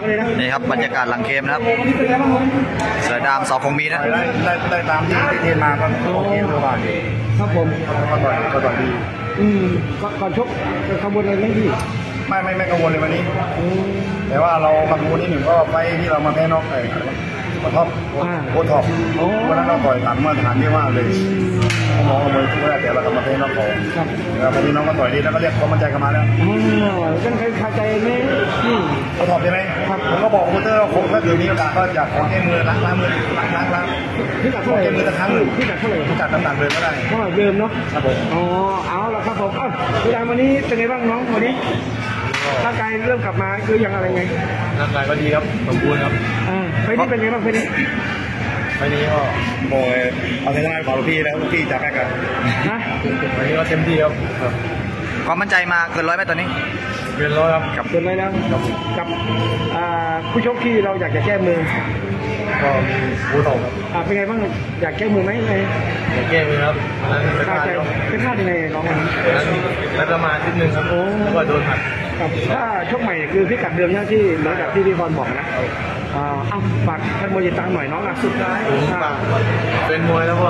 ลังเลยนะนี่ครับบรรยากาศหลังเกมนะครับวันนี้เป็นไงบ้างผมเสือดามส.คงมีนะได้ได้ได้ตามที่ train มาก็โอเคเมื่อวานนี้ครับผมก็ต่อยก็ต่อยดีอืมก่อนก่อนชกกังวลอะไรไหมพี่ไม่ไม่ไม่กังวลเลยวันนี้อืมแต่ว่าเรามาดูนี่หนึ่งก็ไฟต์ที่เรามาแพ้น็อกไอ้มาท็อปอ่าโคท็อปโอ้วันนั้นเราต่อยต่ำมาตรฐานเยอะมากเลยมองเอามวยคู่แรกแต่เราก็มาแพ้น็อกของครับแล้ววันนี้น้องก็ต่อยดีแล้วก็เรียกความมั่นใจกลับมาแล้วอ่ายังใครคาใจไหมนี่ โคท็อปใช่ไหมครับผมก็บอกโคเตอร์ว่าคงถ้าเดี๋ยวนี้โอกาสก็อยากขอแก้มือล้างล้างมือล้างล้างล้างพิกัดเท่าไหร่แก้มือสักครั้งหนึ่งพิกัดเท่าไหร่พิกัดน้ำหนักเลยก็ได้เท่าไหร่เดิมเนาะ ครับผมอ๋อ เอาละครับผมเอ้าเวลาวันนี้เป็นไงบ้างน้องวันนี้ร่างกายเริ่มกลับมาคือยังอะไรไงร่างกายก็ดีครับสมบูรณ์ครับอ่าไฟล์นี้เป็นไงบ้างไฟล์นี้วันนี้ก็โมยเอาชนะขอลูกพี่แล้วลูกพี่จะแพ้กันฮะวันนี้ก็เต็มที่ครับ ความมั่นใจมาเกินร้อยไหมตอนนี้ เป็นร้อยครับเกินไปแล้วกับอ่าผู้ชกที่เราอยากจะแก้มือก็มีบูโตครับอ่าเป็นไงบ้างอยากแก้มือไหมไงอยากแก้มือครับอันนั้นไปคาพลาดใจครับเป็นพลาดยังไงน้องวันนี้อันนั้นแล้วก็มาทิศหนึ่งครับโอ้แล้วก็โดนหักกับถ้าชกใหม่คือพิกัดเดิมนะที่เหมือนกับที่พี่พรบอกนะอ่าเอ้าฝากท่านมวยติดตามหน่อยน้องอะสุดท้ายผมฝากเป็นมวยแล้วก็ช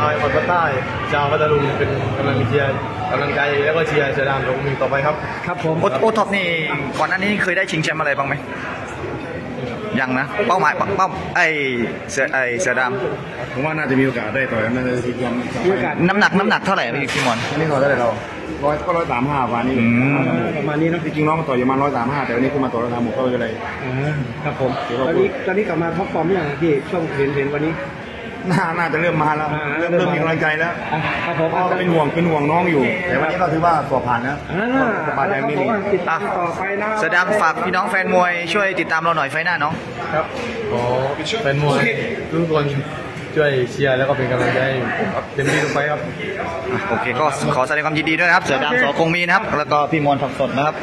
าวขอนใต้ชาวพัทลุงเป็นกำลังเชียร์กำลังใจแล้วก็เชียร์เชียร์ดามลงมือต่อไปครับ ครับผมโอโอท็อปนี่ก่อนหน้านี้เคยได้ชิงแชมป์อะไรบ้างไหมยังนะเป้าหมายเป้าไอเสือไอเสือดผมว่าน่าจะมีโอกาสได้ต่อยน่าจะทีความมีโอกาสำน้ำหนักน้ำหนักเท่าไหร่พี่พี่มอนอันนี้ต่อยได้เราร้อยก็ร้อยสามห้าวันนี้อืมประมาณนี้เนาะจริงๆน้องต่อยอยู่มาร้อยสามห้าแต่วันนี้ขึ้นมาต่อยร้อยสามหกก็เลยอ่าครับผมตอนนี้ตอนนี้กลับมาท็อปฟอร์มอย่างพี่ช่วงเห็นเห็นวันนี้ น่าน่าจะเริ่มมาแล้วอ่าเริ่มเริ่มมีกำลังใจแล้วอะครับผมก็เป็นห่วงเป็นห่วงน้องอยู่ แต่วันนี้ก็ถือว่าสอบผ่านนะอ่าสบายใจไม่มีครับผติดตามต่อไปนะเสือดามฝากพี่น้องแฟนมวยช่วยติดตามเราหน่อยไฟต์หน้าน้องครับขอเป็นมวยทุกคนช่วยเชียร์แล้วก็เป็นกำลังใจให้ผมครับเต็มที่ทุกไฟต์ครับโอเคก็ขอแสดงความยินดีด้วยนะครับ เสือดาม ส.คงมีนะครับ แล้วก็พี่มอนทองสดนะครับ